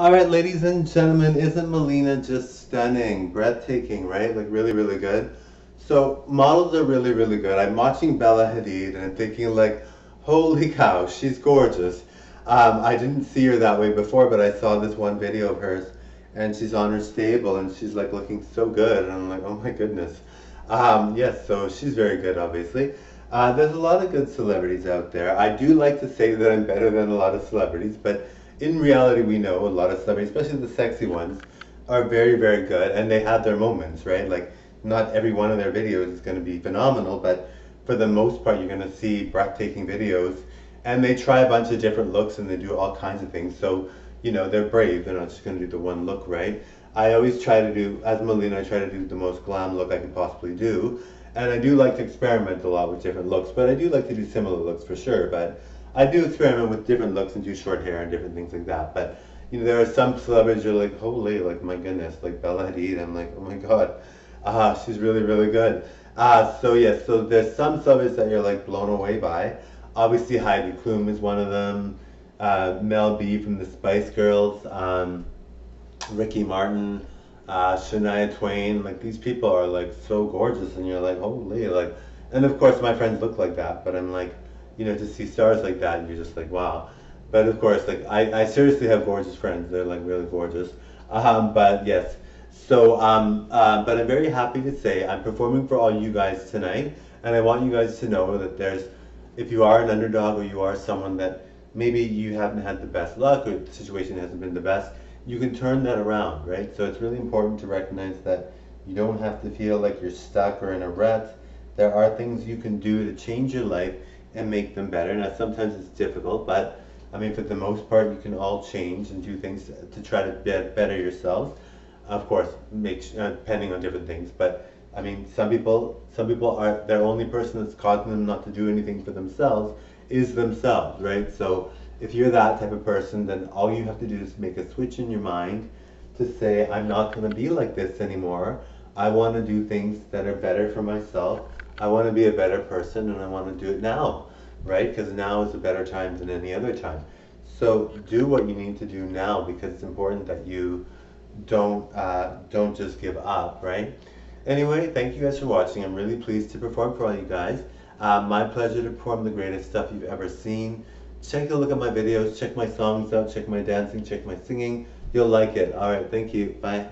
All right, ladies and gentlemen, isn't Mileena just stunning, breathtaking, right? Like really, really good. So models are really, really good. I'm watching Bella Hadid and I'm thinking like, holy cow, she's gorgeous. Um, I didn't see her that way before, but I saw this one video of hers and she's on her stable and she's like looking so good. And I'm like, oh my goodness. Um, yes, so she's very good, obviously. Uh, there's a lot of good celebrities out there. I do like to say that I'm better than a lot of celebrities, but in reality, we know a lot of celebrities, especially the sexy ones, are very, very good, and they have their moments, right? Like, not every one of their videos is going to be phenomenal, but for the most part, you're going to see breathtaking videos, and they try a bunch of different looks, and they do all kinds of things. So, you know, they're brave. They're not just going to do the one look, right? I always try to do, as Mileena, I try to do the most glam look I can possibly do, and I do like to experiment a lot with different looks, but I do like to do similar looks for sure, but I do experiment with different looks and do short hair and different things like that. But you know, there are some celebrities you're like, holy, like my goodness, like Bella Hadid. I'm like, oh my god, uh, she's really, really good. Uh, so yeah, so there's some celebrities that you're like blown away by. Obviously, Heidi Klum is one of them. Uh, Mel B from the Spice Girls, um, Ricky Martin, uh, Shania Twain. Like these people are like so gorgeous, and you're like, holy, like. And of course, my friends look like that, but I'm like you know, to see stars like that, and you're just like, wow. But of course, like I, I seriously have gorgeous friends. They're like really gorgeous. Um, but yes, so um, uh, but I'm very happy to say I'm performing for all you guys tonight, and I want you guys to know that there's, if you are an underdog or you are someone that maybe you haven't had the best luck or the situation hasn't been the best, you can turn that around, right? So it's really important to recognize that you don't have to feel like you're stuck or in a rut. There are things you can do to change your life and make them better. Now, sometimes it's difficult, but I mean, for the most part, you can all change and do things to try to get better yourselves. Of course, make uh, depending on different things, but I mean, some people, some people are their only person that's causing them not to do anything for themselves is themselves, right? So if you're that type of person, then all you have to do is make a switch in your mind to say, I'm not going to be like this anymore. I want to do things that are better for myself I want to be a better person and I want to do it now, right? Because now is a better time than any other time. So do what you need to do now because it's important that you don't uh, don't just give up, right? Anyway, thank you guys for watching. I'm really pleased to perform for all you guys. Uh, my pleasure to perform the greatest stuff you've ever seen. Take a look at my videos, check my songs out, check my dancing, check my singing. You'll like it. All right, thank you. Bye.